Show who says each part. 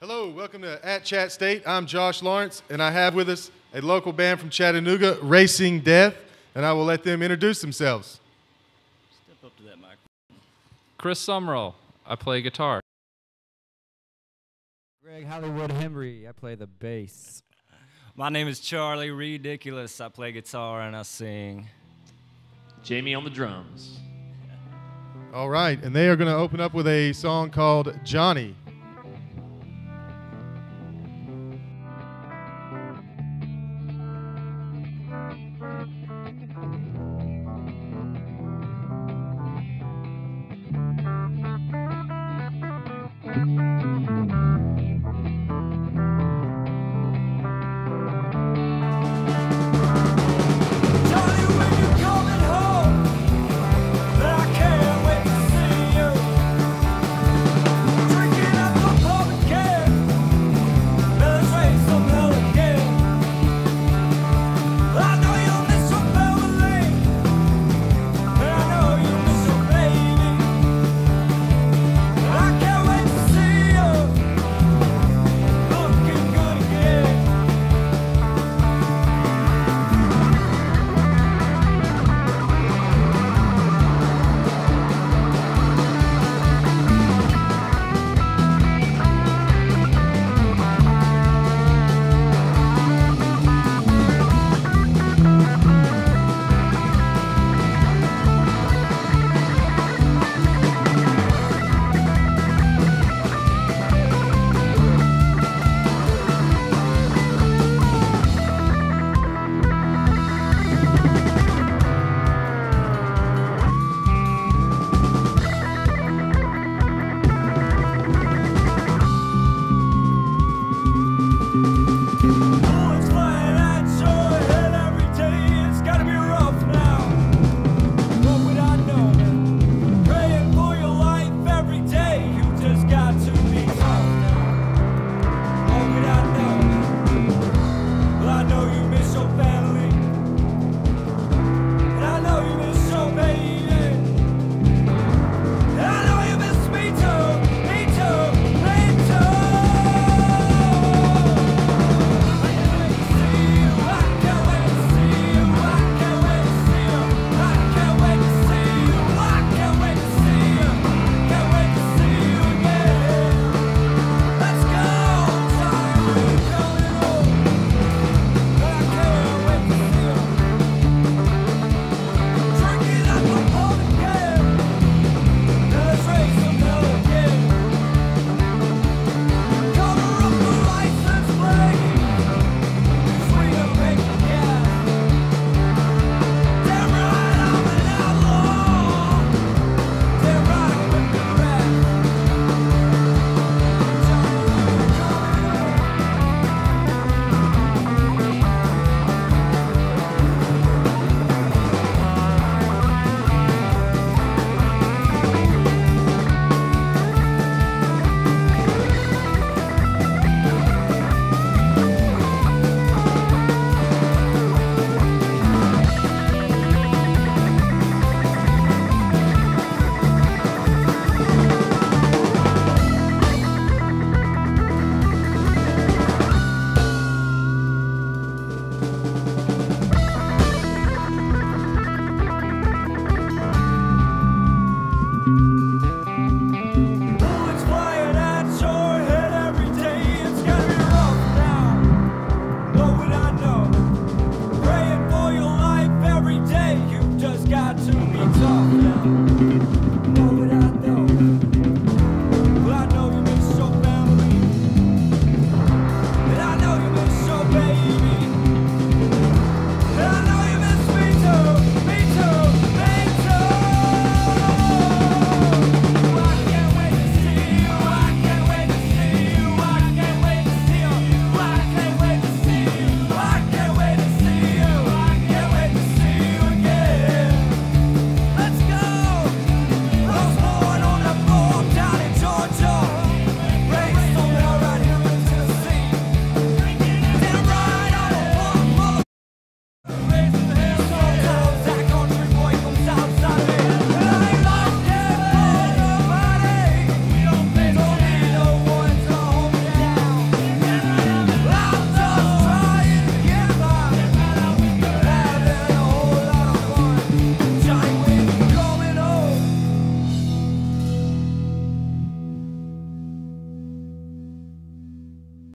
Speaker 1: Hello, welcome to At Chat State. I'm Josh Lawrence, and I have with us a local band from Chattanooga, Racing Death, and I will let them introduce themselves.
Speaker 2: Step up to that microphone.
Speaker 3: Chris Summerall. I play guitar.
Speaker 4: Greg Hollywood Henry. I play the bass.
Speaker 2: My name is Charlie Ridiculous. I play guitar and I sing.
Speaker 5: Jamie on the drums.
Speaker 1: All right, and they are going to open up with a song called Johnny.